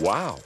Wow.